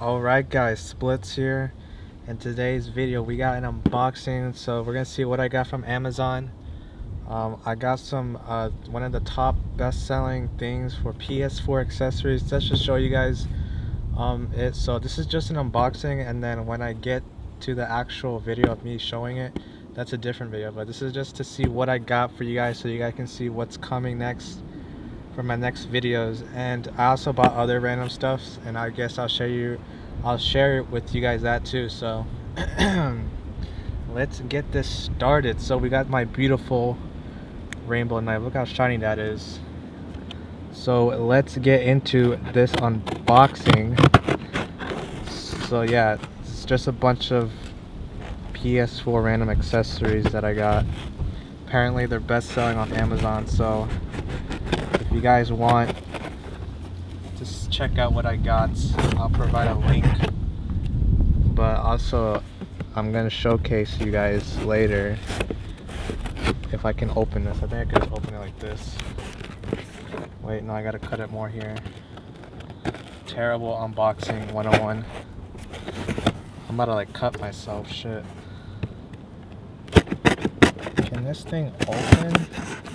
Alright guys, Spllitz here. In today's video we got an unboxing, so we're gonna see what I got from Amazon. Um, I got some, uh, one of the top best-selling things for PS4 accessories. Let's just show you guys um, it. So this is just an unboxing and then when I get to the actual video of me showing it, that's a different video. But this is just to see what I got for you guys so you guys can see what's coming next for my next videos. And I also bought other random stuffs and I guess I'll show you I'll share it with you guys that too. So let's get this started. So we got my beautiful rainbow knife. Look how shiny that is. So let's get into this unboxing. So yeah it's just a bunch of PS4 random accessories that I got. Apparently they're best selling on Amazon so you guys want. Just check out what I got. I'll provide a link. But also I'm gonna showcase you guys later if I can open this. I think I could open it like this. Wait no I gotta cut it more here. Terrible unboxing 101 I'm about to like cut myself shit this thing open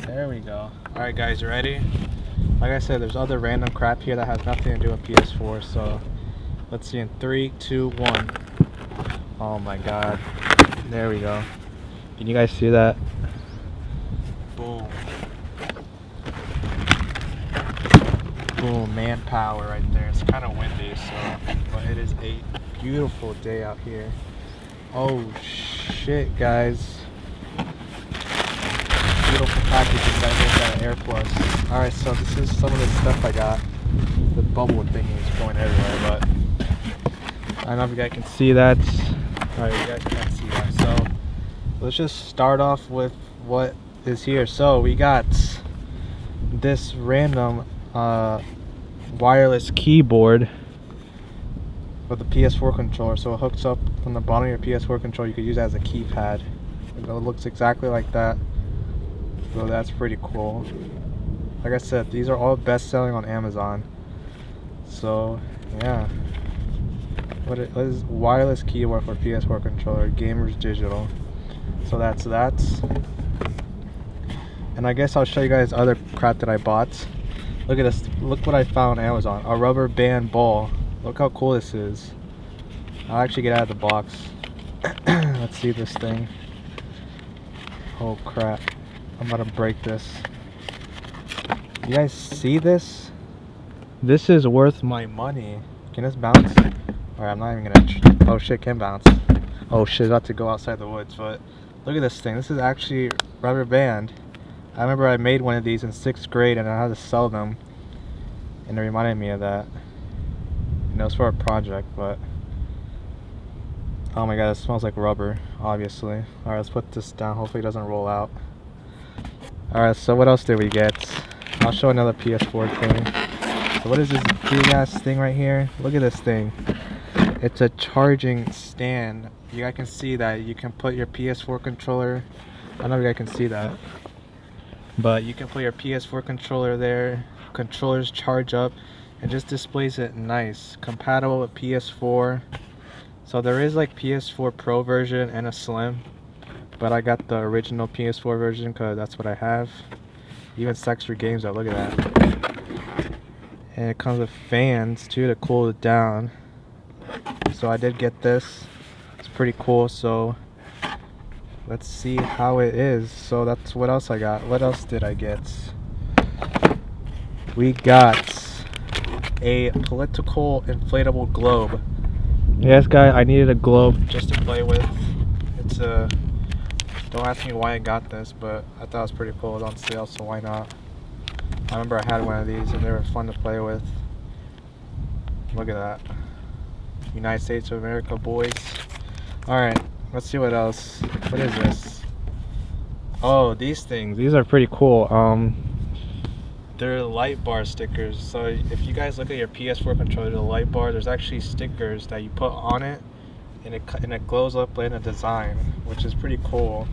there we go alright guys you ready like I said, there's other random crap here that has nothing to do with PS4. So let's see in three, two, one. Oh my god. There we go. Can you guys see that? Boom. Boom, manpower right there. It's kind of windy, so but it is a beautiful day out here. Oh shit, guys packages I got at. Alright, so this is some of the stuff I got. The bubble thingy is going everywhere, but I don't know if you guys can see that. Alright, you guys can't see that. So let's just start off with what is here. So we got this random uh, wireless keyboard for the PS4 controller. So it hooks up from the bottom of your PS4 controller. You could use it as a keypad. It looks exactly like that so that's pretty cool. Like I said these are all best selling on Amazon. So yeah. What is wireless keyboard for PS4 controller gamers digital. So that's that. And I guess I'll show you guys other crap that I bought. Look at this look what I found on Amazon a rubber band ball. Look how cool this is. I'll actually get out of the box. Let's see this thing. Oh crap I'm to break this. You guys see this? This is worth my money. Can this bounce? Alright, I'm not even gonna. Oh shit, can bounce. Oh shit, about to go outside the woods, but look at this thing. This is actually rubber band. I remember I made one of these in sixth grade and I had to sell them. And it reminded me of that. And it was for a project, but. Oh my god, it smells like rubber, obviously. Alright, let's put this down. Hopefully it doesn't roll out. Alright, so what else did we get? I'll show another PS4 thing. So what is this big ass thing right here? Look at this thing. It's a charging stand. You guys can see that. You can put your PS4 controller. I don't know if you guys can see that. But you can put your PS4 controller there. Controllers charge up. and just displays it nice. Compatible with PS4. So there is like PS4 Pro version and a Slim but I got the original PS4 version because that's what I have. Even for games though, look at that. And it comes with fans too to cool it down. So I did get this. It's pretty cool, so let's see how it is. So that's what else I got. What else did I get? We got a political inflatable globe. Yes, guy, I needed a globe just to play with. It's a don't ask me why I got this, but I thought it was pretty cool. It was on sale, so why not? I remember I had one of these and they were fun to play with. Look at that. United States of America, boys. Alright, let's see what else. What is this? Oh, these things. These are pretty cool. Um, They're light bar stickers. So if you guys look at your PS4 controller, the light bar, there's actually stickers that you put on it and it, and it glows up in a design, which is pretty cool.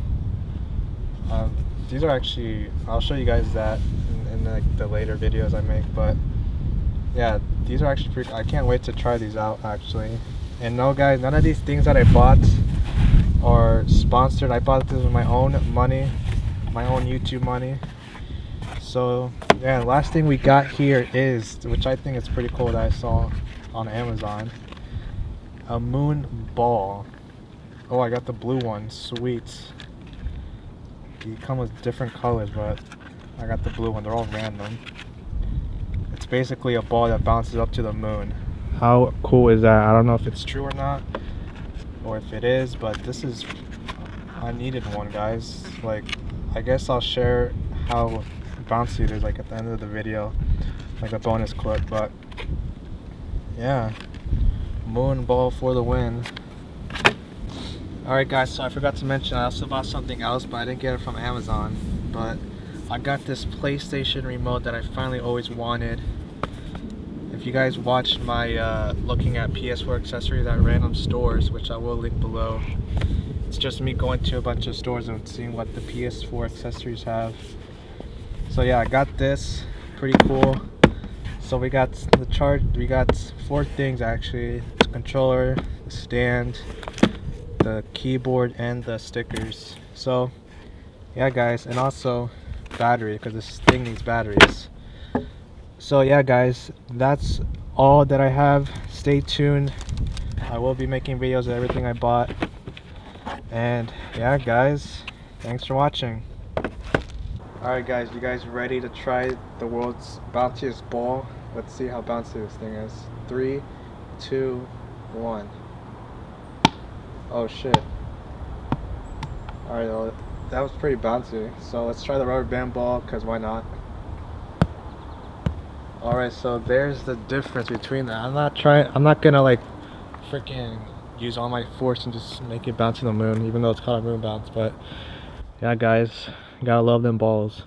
Um, these are actually, I'll show you guys that in, in like the later videos I make, but yeah, these are actually pretty. I can't wait to try these out actually. And no, guys, none of these things that I bought are sponsored. I bought this with my own money, my own YouTube money. So yeah, last thing we got here is, which I think is pretty cool that I saw on Amazon, a moon ball. Oh, I got the blue one. Sweet. They come with different colors, but I got the blue one. They're all random. It's basically a ball that bounces up to the moon. How cool is that? I don't know if it's true or not, or if it is, but this is. I needed one, guys. Like, I guess I'll share how bouncy it is, like at the end of the video, like a bonus clip. But yeah, moon ball for the win. Alright guys, so I forgot to mention I also bought something else but I didn't get it from Amazon. But I got this PlayStation remote that I finally always wanted. If you guys watched my uh, looking at PS4 accessories at random stores, which I will link below, it's just me going to a bunch of stores and seeing what the PS4 accessories have. So yeah, I got this, pretty cool. So we got the chart, we got four things actually. The controller, the stand, the keyboard and the stickers. So yeah guys and also battery because this thing needs batteries. So yeah guys that's all that I have. Stay tuned. I will be making videos of everything I bought. And yeah guys thanks for watching. Alright guys you guys ready to try the world's bounciest ball? Let's see how bouncy this thing is. Three two one Oh shit. Alright, well, that was pretty bouncy. So let's try the rubber band ball, because why not? Alright, so there's the difference between that. I'm not trying, I'm not gonna like freaking use all my force and just make it bounce in the moon, even though it's called a moon bounce, but yeah guys, gotta love them balls.